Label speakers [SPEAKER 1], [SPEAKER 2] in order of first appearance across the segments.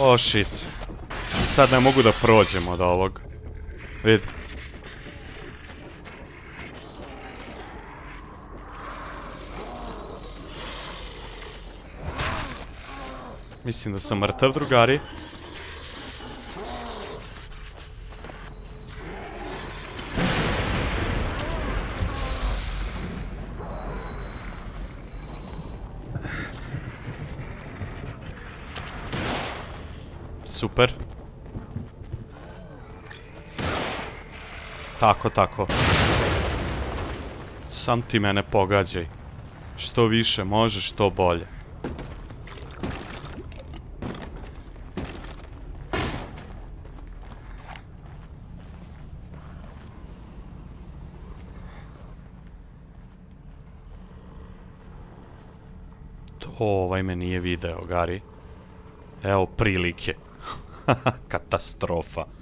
[SPEAKER 1] Oh shit. Sad ne mogu da prođem od ovog. Vidi. Mislim da sam mrtav, drugari. Super. Tako, tako. Sam ti mene pogađaj. Što više može, što bolje. Ovaj me nije video, Gari. Evo prilike. Katastrofa.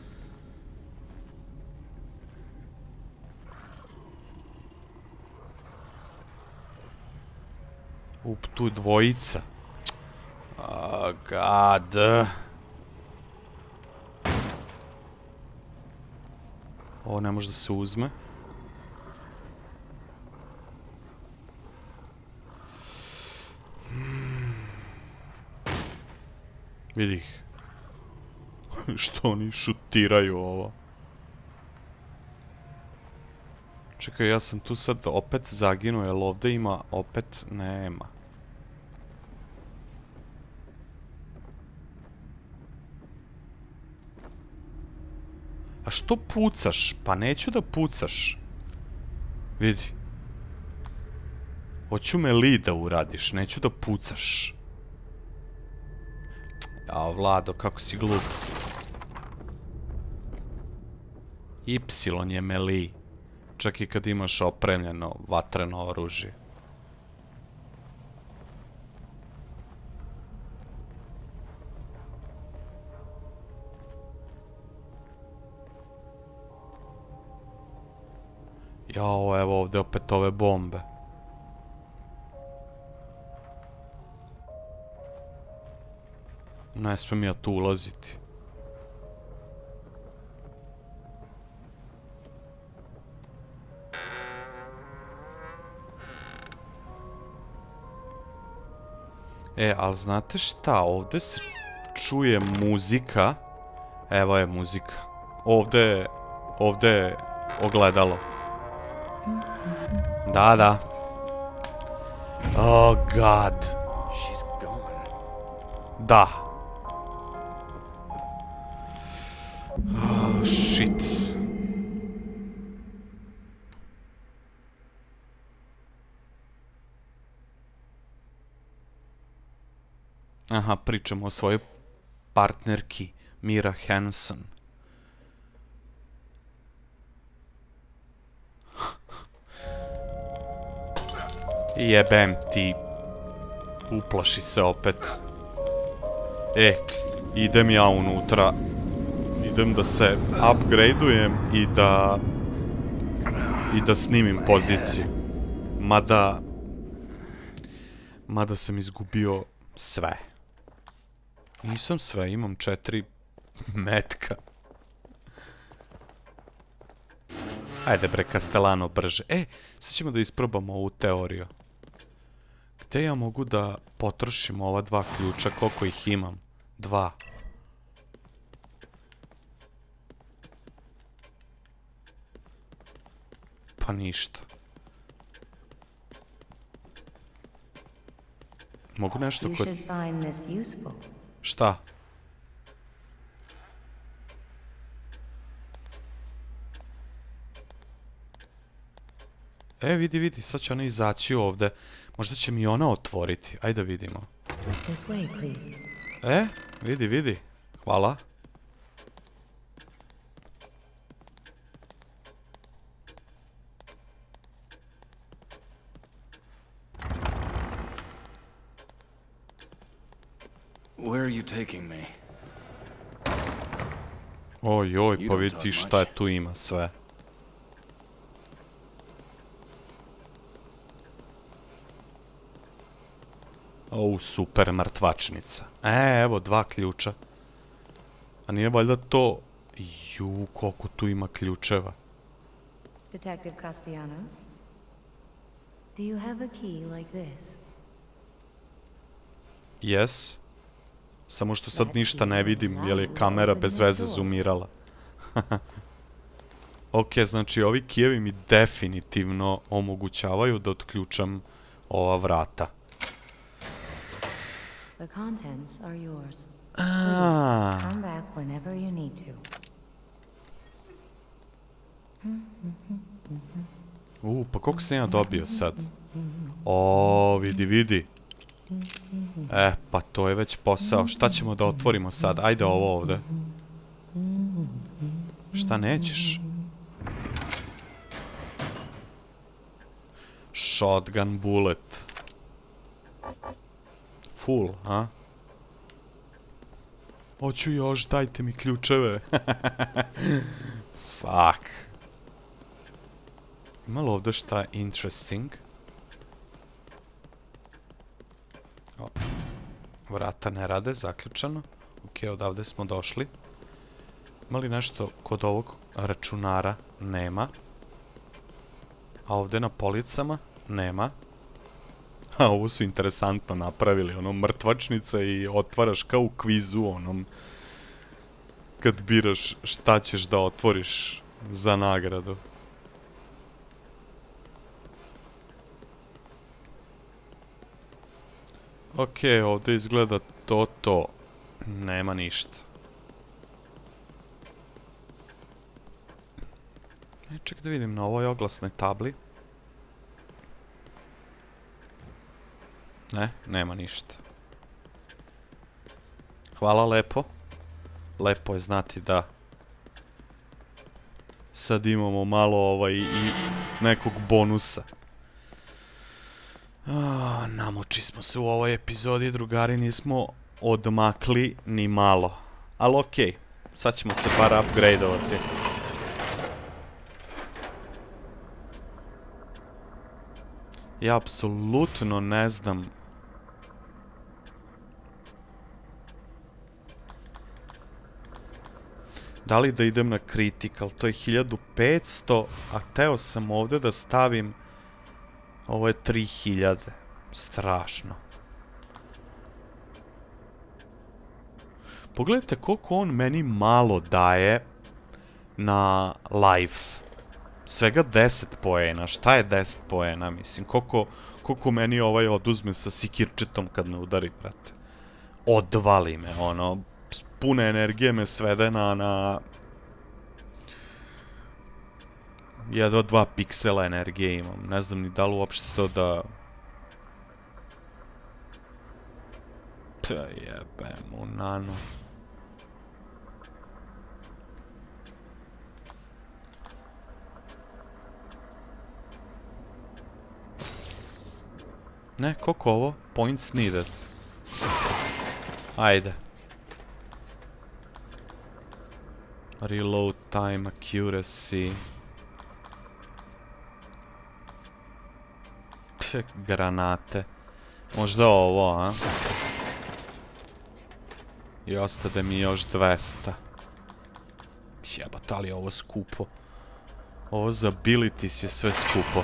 [SPEAKER 1] Up, tu dvojica. God. Ovo ne može da se uzme. Vidi ih. Što oni šutiraju ovo? Čekaj, ja sam tu sad opet zaginuo, jel ovdje ima opet? Nema. A što pucaš? Pa neću da pucaš. Vidi. Hoću me li da uradiš, neću da pucaš. Ja, Vlado, kako si glup. Y je meli. Čak i kad imaš opremljeno vatreno oružje. Jao, evo ovdje opet ove bombe. Ne smijem ja tu ulaziti. E, ali znate šta, ovdje se čuje muzika. Evo je muzika. Ovdje je, ovdje je ogledalo. Da, da. Oh god. Da. Oh shit. Aha, pričamo o svojoj partnerki Mira Hansen. Jebem ti. Uplaši se opet. E, idem ja unutra. Idem da se upgradeujem i da... I da snimim poziciju. Mada... Mada sam izgubio sve. Nisam sve, imam četiri metka. Ajde bre, Castellano brže. E, sad ćemo da isprobamo ovu teoriju. Gde ja mogu da potrošim ova dva ključa, koliko ih imam? Dva. Pa ništa. Mogu nešto kod... Šta? E, vidi, vidi, sad će ona izaći ovdje. Možda će mi ona otvoriti. Ajde da vidimo. E, vidi, vidi. Hvala.
[SPEAKER 2] Where are you taking me?
[SPEAKER 1] Oj, oj, pa vidi šta je tu ima sve. O, super mrtvačnica. E, evo, dva ključa. A nije valjda to... Ju, koliko tu ima ključeva.
[SPEAKER 3] Detective Castellanos? Do you have a key like this?
[SPEAKER 1] Yes. Samo što sad ništa ne vidim, jer je kamera bez veze zoomirala. ok, znači ovi kijevi mi definitivno omogućavaju da otključam ova vrata.
[SPEAKER 3] The contents are yours.
[SPEAKER 1] A,
[SPEAKER 3] Please, come back whenever you need to.
[SPEAKER 1] u, pa koliko sam ja dobio sad? O, vidi, vidi. E, pa to je već posao. Šta ćemo da otvorimo sad? Ajde ovo ovde. Šta nećeš? Shotgun bullet. Full, a? Hoću još, dajte mi ključeve. Fuck. Ima li ovdje šta interesting? O, vrata ne rade, zaključano. Ok, odavde smo došli. Ima li nešto kod ovog računara? Nema. A ovdje na policama? Nema. A ovo su interesantno napravili, ono mrtvačnica i otvaraš kao u kvizu onom kad biraš šta ćeš da otvoriš za nagradu. Ok, ovdje izgleda to to. Nema ništa. E, ček da vidim na ovoj oglasnoj tabli. Ne, nema ništa. Hvala lepo. Lepo je znati da sad imamo malo ovaj i nekog bonusa. A, smo se u ovoj epizodi, drugari, nismo odmakli ni malo. Ali okej, sad ćemo se bar upgradeovati. Ja apsolutno ne znam Da li da idem na critical, to je 1500, a teo sam ovdje da stavim... Ovo je 3000. Strašno. Pogledajte koliko on meni malo daje na life. Svega 10 poena. Šta je 10 poena, mislim? Koliko, koliko meni ovaj oduzme sa sikirčetom kad me udari, brate? Odvali me, ono pune energije me svede na, na jedva dva piksela energije imam. Ne znam ni da li uopšte to da... Pa jebem u nano. Ne, koliko ovo? Points needed. Ajde. Reload time, accuracy. Pff, granate. Možda ovo, a? I ostade mi još 200. Jebate, ali je ovo skupo. Ovo za abilities je sve skupo.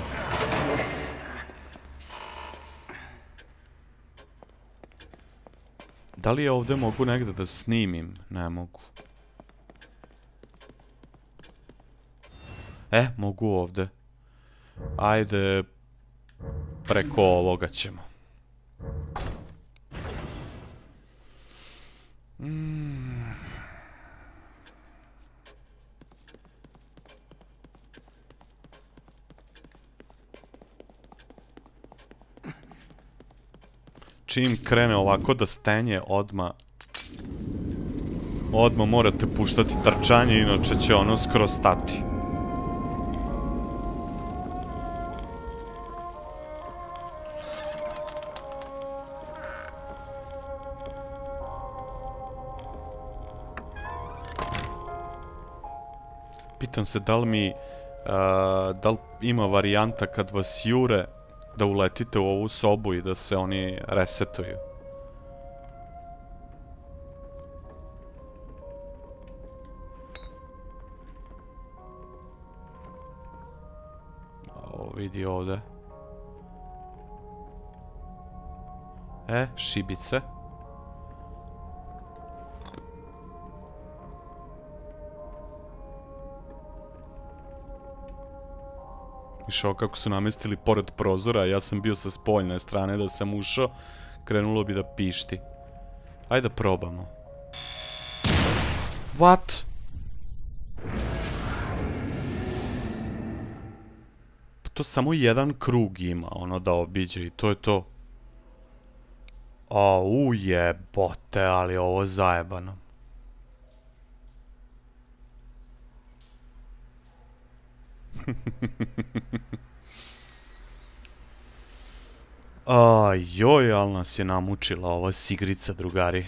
[SPEAKER 1] Da li je ovdje mogu negdje da snimim? Ne mogu. E, mogu ovdje. Ajde, preko ovoga ćemo. Mm. Čim krene ovako da stenje, odma... Odma morate puštati trčanje, inače će ono skroz stati. pitam se da li mi... Da li ima varijanta kad vas jure da uletite u ovu sobu i da se oni resetuju? O, vidi ovde. E, šibice. Išao kako su namestili pored prozora, ja sam bio sa spoljne strane da sam ušao, krenulo bi da pišti. Ajde da probamo. What? Pa to samo jedan krug ima, ono da obiđe i to je to. A ujebote, ali ovo zajebano. A joj, ali nas je namučila ova sigrica, drugari.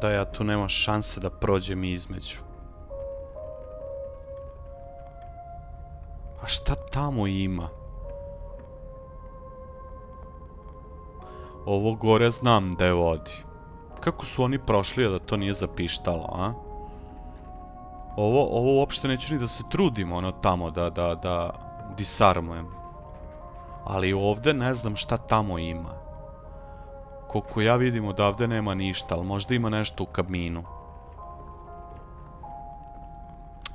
[SPEAKER 1] Da ja tu nema šanse da prođem između. A šta tamo ima? Ovo gore znam da je vodi. Kako su oni prošli, da to nije zapištalo, a? Ovo, ovo uopšte neću ni da se trudim, ono tamo, da, da, da disarmujem. Ali ovde ne znam šta tamo ima. Koliko ja vidim odavde nema ništa, ali možda ima nešto u kabinu.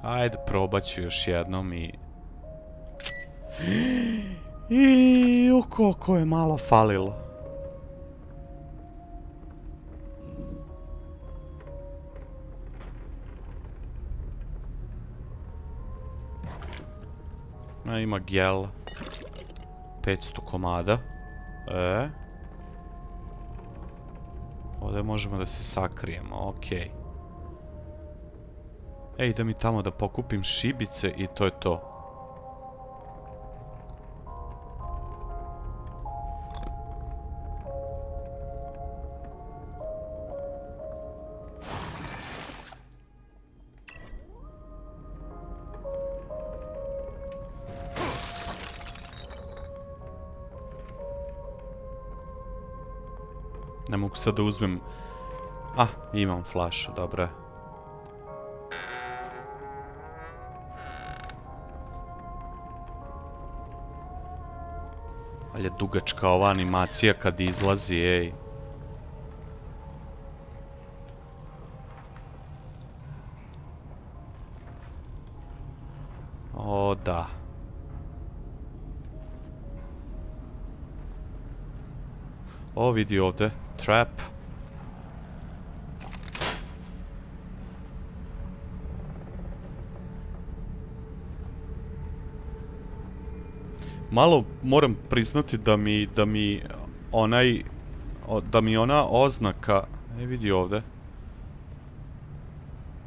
[SPEAKER 1] Ajde, probat ću još jednom i... Iiii, koliko je malo falilo. A, ima gel. 500 komada. E. Ovdje možemo da se sakrijemo, okej. Ej, da mi tamo da pokupim šibice i to je to. Sad da uzmem... Ah, imam flašu, dobro je. Ali je dugačka ova animacija kad izlazi, ej. O, da. O, vidi ovde. Trap. Malo moram priznati da mi, da mi onaj, da mi ona oznaka, e vidi ovde.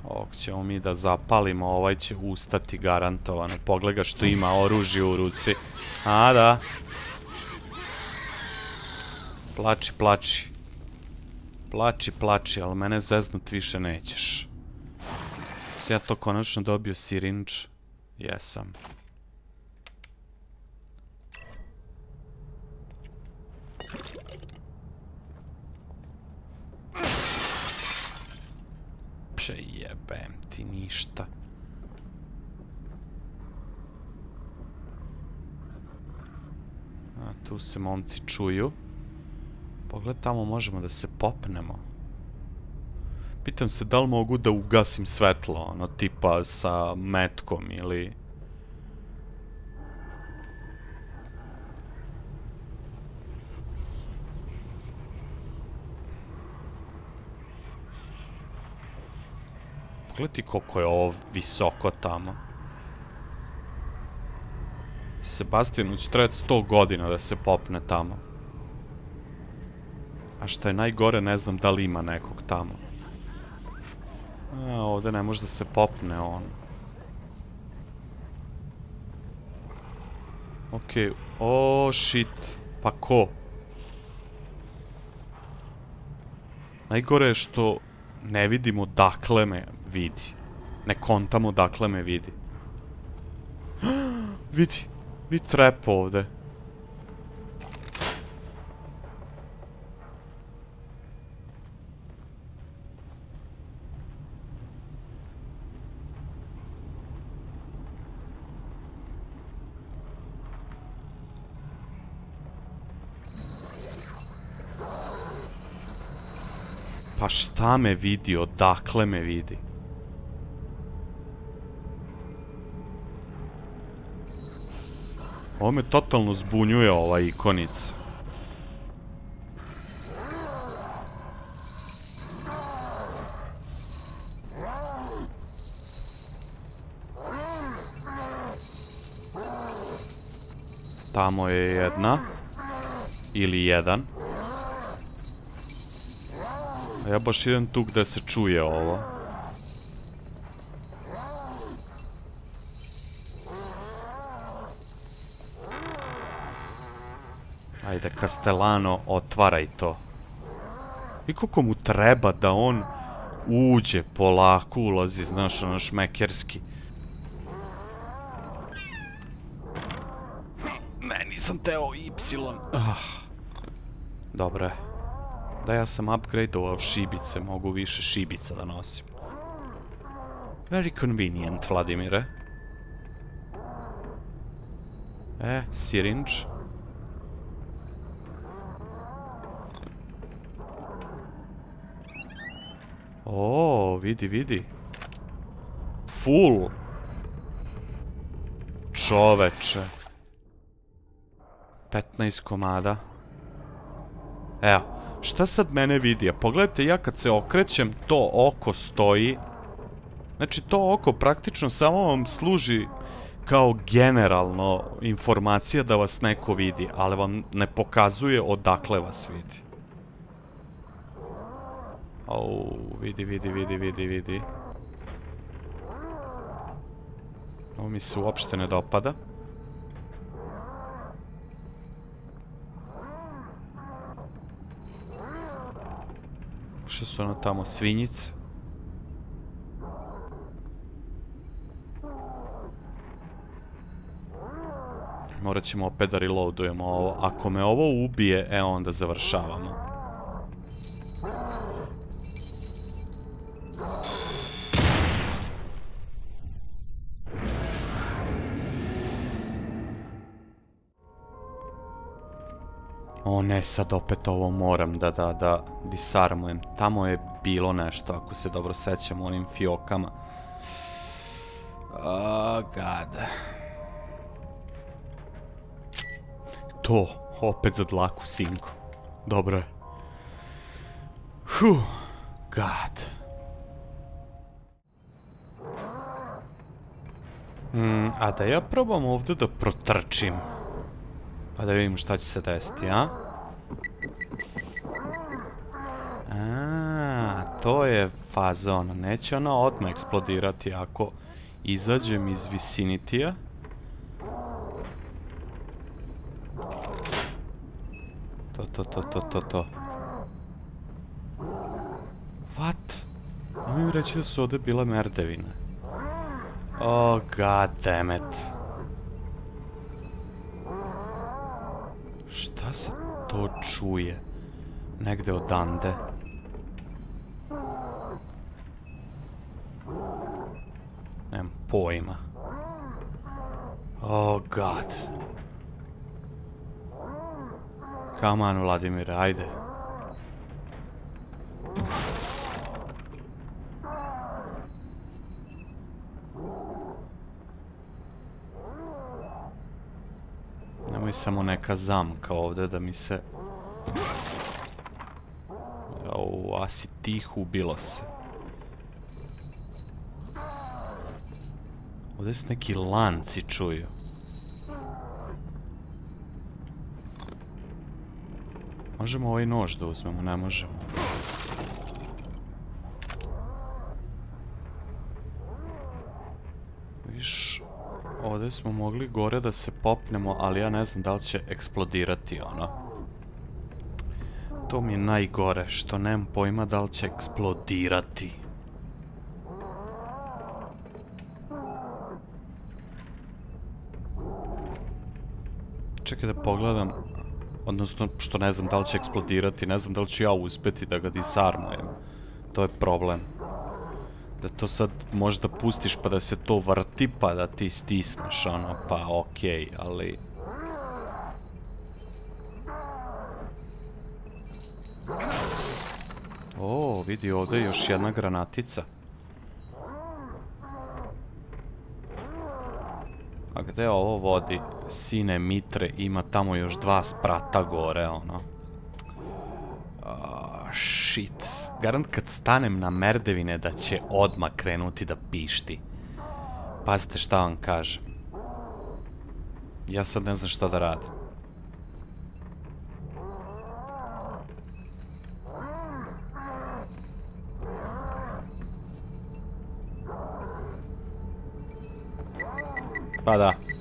[SPEAKER 1] Ovog ćemo mi da zapalimo, ovaj će ustati garantovano. Pogledaj što ima oružje u ruci. A, da. Plači, plači. Plači, plači, ali mene zeznut više nećeš. Si ja to konačno dobio sirinč? Jesam. Pše jebem ti ništa. A, tu se momci čuju. Pogled tamo možemo da se popnemo. Pitam se da li mogu da ugasim svetlo, ono tipa sa metkom ili... Pogledaj koliko je ovo visoko tamo. Sebastijanu će trebati 100 godina da se popne tamo. A što je najgore, ne znam da li ima nekog tamo. A, ovdje ne može da se popne on. Okej, o shit. Pa ko? Najgore je što ne vidimo dakle me vidi. Ne kontamo dakle me vidi. vidi, vidi trep ovde. Šta me vidi, odakle me vidi? Ovo me totalno zbunjuje ova ikonica. Tamo je jedna. Ili jedan. Ja baš idem tu gde se čuje ovo. Ajde, Castellano, otvaraj to. I koliko mu treba da on uđe polako, ulazi, znaš, ono šmekerski. Ne, nisam teo Y. Ah. Dobro je. Da ja sam upgradeovao šibice, mogu više šibica da nosim. Very convenient, Vladimire. E, syringe. O, vidi, vidi. Full. Čoveče. 15 komada. Evo, šta sad mene vidi? Pogledajte, ja kad se okrećem, to oko stoji. Znači, to oko praktično samo vam služi kao generalno informacija da vas neko vidi, ali vam ne pokazuje odakle vas vidi. Au, vidi, vidi, vidi, vidi, vidi. Ovo mi se uopšte ne dopada. Što su ono tamo, svinjice? Morat ćemo opet da reloadujemo ovo. Ako me ovo ubije, e onda završavamo. O ne, sad opet ovo moram da, da, da disarmujem. Tamo je bilo nešto, ako se dobro sećam, onim fiokama. Oh, god. To, opet za dlaku, sinko. Dobro je. Huh, god. Mm, a da ja probam ovdje da protrčim. Pa da vidimo šta će se desiti, a? A, to je fazon. Neće ona odmah eksplodirati ako izađem iz Vicinity-a. To, to, to, to, to, to. What? Nemoj mi reći da su ovdje bile merdevine. Oh, god damn it. Šta se to čuje? Negde odande. Nemam pojma. Oh god. Come on, Vladimir, ajde. Samo neka zamka ovdje da mi se... Au, a si tih ubilo se. Ovdje se neki lanci čuju. Možemo ovaj nož da uzmemo, ne možemo. Ovdje smo mogli gore da se popnemo, ali ja ne znam da li će eksplodirati ono. To mi je najgore, što nemam pojma da li će eksplodirati. Čekaj da pogledam, odnosno što ne znam da li će eksplodirati, ne znam da li ću ja uspjeti da ga disarmujem. To je problem. Da to sad možda pustiš pa da se to vrti pa da ti stisneš ono, pa okej, ali... O, vidi ovdje još jedna granatica. A gdje ovo vodi? Sine Mitre ima tamo još dva sprata gore, ono. Ah, shit. Garant kad stanem na merdevine da će odmah krenuti da pišti. Pazite šta vam kažem. Ja sad ne znam šta da radim. Pa da.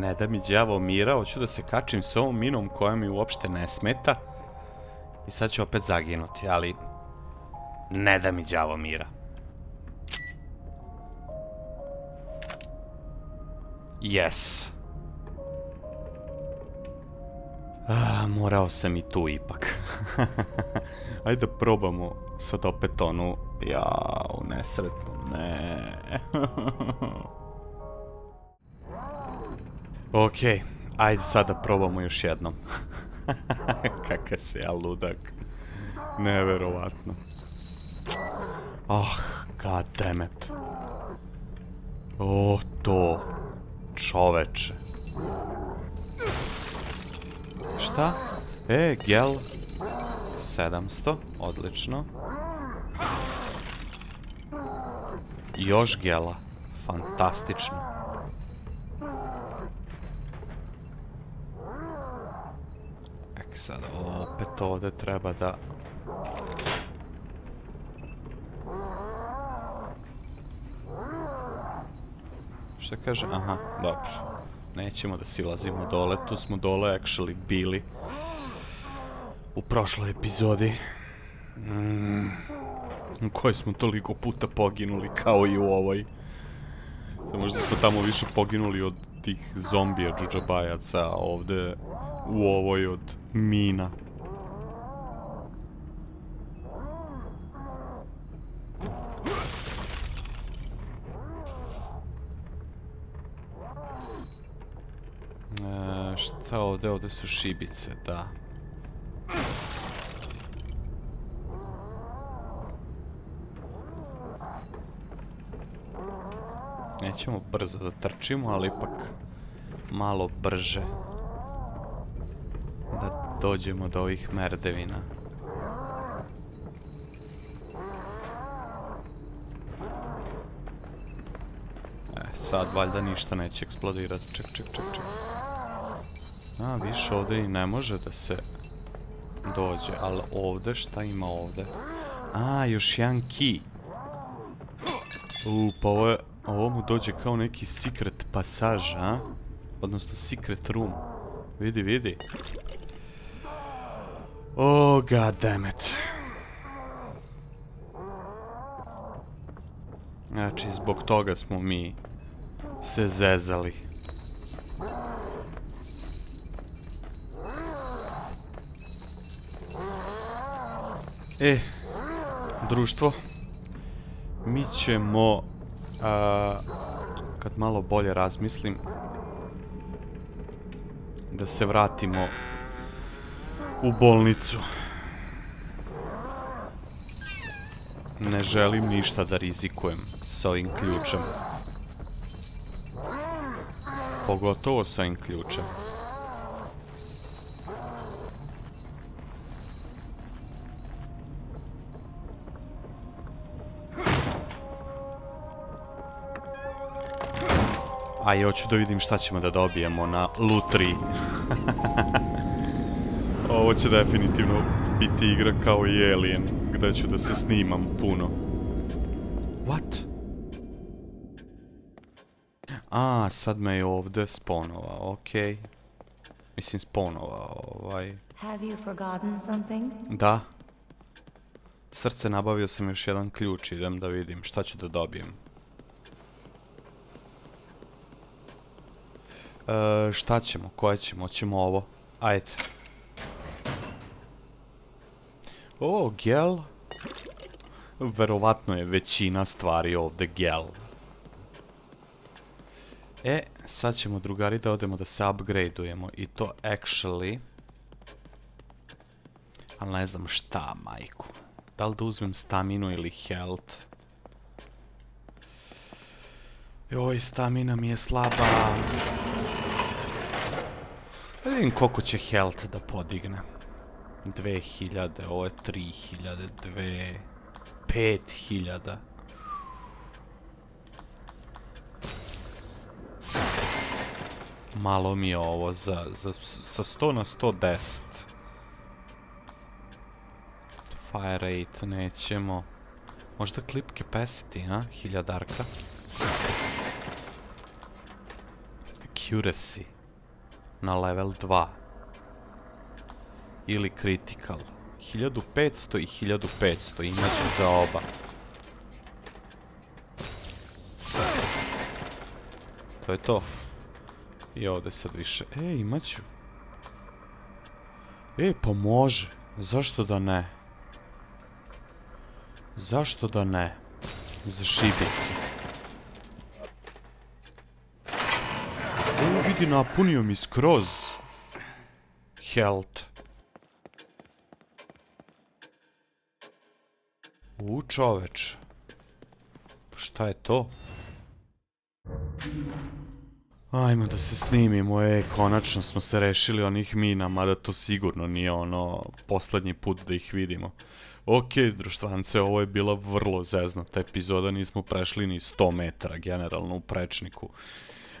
[SPEAKER 1] Ne da mi đavo mira, hoću da se kačim s ovom minom koja mi uopšte ne smeta. I sad ću opet zaginuti, ali... Ne da mi đavo mira. Yes. Ah, morao sam i tu ipak. Ajde probamo sad opet onu... Jao, nesretno, ne. Okej, ajde sad da probamo još jednom. Kakav se ja ludak. Neverovatno. Oh, god damn it. O, to. Čoveče. Šta? E, gel. 700, odlično. Još gela. Fantastično. Ek sad, opet ovdje treba da... Šta kaže? Aha, dobro. Nećemo da silazimo dole, tu smo dole actually bili. U prošloj epizodi. Mm, u kojoj smo toliko puta poginuli kao i u ovoj. Možda smo tamo više poginuli od tih zombija, džuđabajaca, a ovdje u ovoj od mina. Šta ovdje? Ovdje su šibice, da. Nećemo brzo da trčimo, ali ipak malo brže da dođemo do ovih merdevina. E, sad valjda ništa neće eksplodirati. Ček, ček, ček, ček. A, više ovdje i ne može da se dođe, ali ovdje, šta ima ovdje? A, još jedan key. U, pa ovo je, ovo mu dođe kao neki secret pasaž, a? Odnosno secret room. Vidi, vidi. Oh, god damn it. Znači, zbog toga smo mi se zezali. E, društvo, mi ćemo, a, kad malo bolje razmislim, da se vratimo u bolnicu. Ne želim ništa da rizikujem s ovim ključem. Pogotovo s ovim ključem. A i hoću da vidim šta ćemo da dobijemo na lutri. Ovo će definitivno biti igra kao i Alien, gdje ću da se snimam puno. What? A, sad me je ovdje sponovao, okej. Mislim, sponovao, ovaj...
[SPEAKER 3] Have you forgotten something?
[SPEAKER 1] Da. Srce nabavio sam još jedan ključ, idem da vidim šta ću da dobijem. E, šta ćemo, koje ćemo, ćemo ovo. Ajde. O, gel. Verovatno je većina stvari ovdje gel. E, sad ćemo drugari da odemo da se upgradeujemo i to actually... Ali ne znam šta, majku. Da li da uzmem staminu ili health? Joj, stamina mi je slaba. Da vidim koliko će health da podigne. 2000, ovo je 3000, 2... 5000. Malo mi je ovo za, za, sa 100 na 110. Fire rate nećemo. Možda clip capacity, ha? Hiljadarka. Accuracy. Na level 2. Ili critical. 1500 i 1500 imaću za oba. To je to. I ovdje sad više. E, imaću. E, pa može. Zašto da ne? Zašto da ne? Za šibice. Vidi napunio mi skroz. Health. U čoveč. Šta je to? Ajmo da se snimimo, e, konačno smo se rešili onih mina, mada to sigurno nije ono posljednji put da ih vidimo. Ok, društvance, ovo je bila vrlo zeznata epizoda, nismo prešli ni 100 metara generalno u prečniku.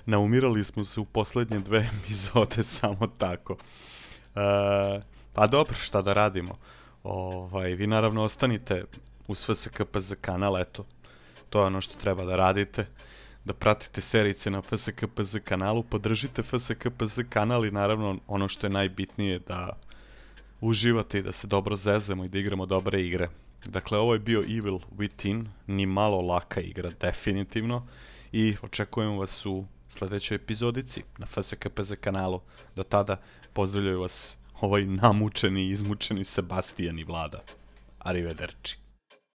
[SPEAKER 1] Naumirali smo se u posljednje dve epizode samo tako. E, pa dobro, šta da radimo. Ovaj, vi naravno ostanite uz FSKPZ kanal, eto. To je ono što treba da radite da pratite serice na FSKPZ kanalu, podržite FSKPZ kanal i naravno ono što je najbitnije da uživate i da se dobro zezemo i da igramo dobre igre. Dakle, ovo je bio Evil Within, ni malo laka igra, definitivno. I očekujem vas u sljedećoj epizodici na FSKPZ kanalu. Do tada pozdravljaju vas ovaj namučeni, izmučeni Sebastian i Vlada. Arrivederci.